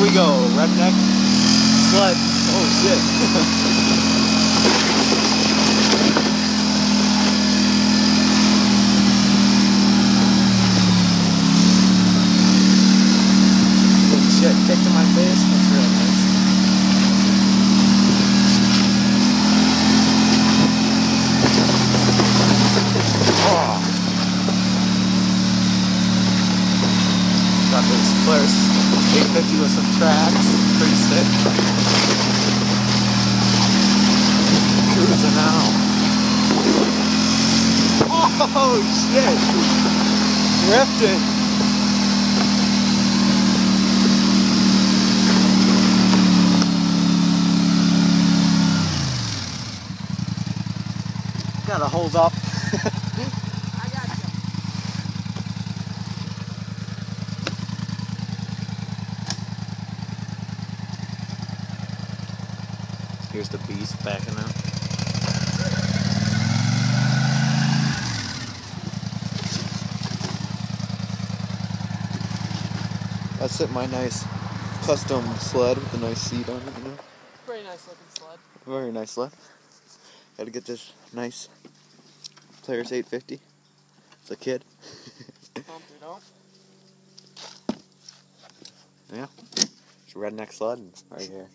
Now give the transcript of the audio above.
we go. Redneck sled. Oh shit. Good shit kicked in my face. That's real nice. Oh. 850 with some tracks. Pretty sick. Cruising now. Oh shit! Drifting. Gotta hold up. I got you. Here's the beast backing up. That's it, my nice custom sled with a nice seat on it, you know? Pretty nice looking sled. Very nice sled. Gotta get this nice Polaris 850. It's a kid. Pump it up. Yeah. It's a redneck sled right here.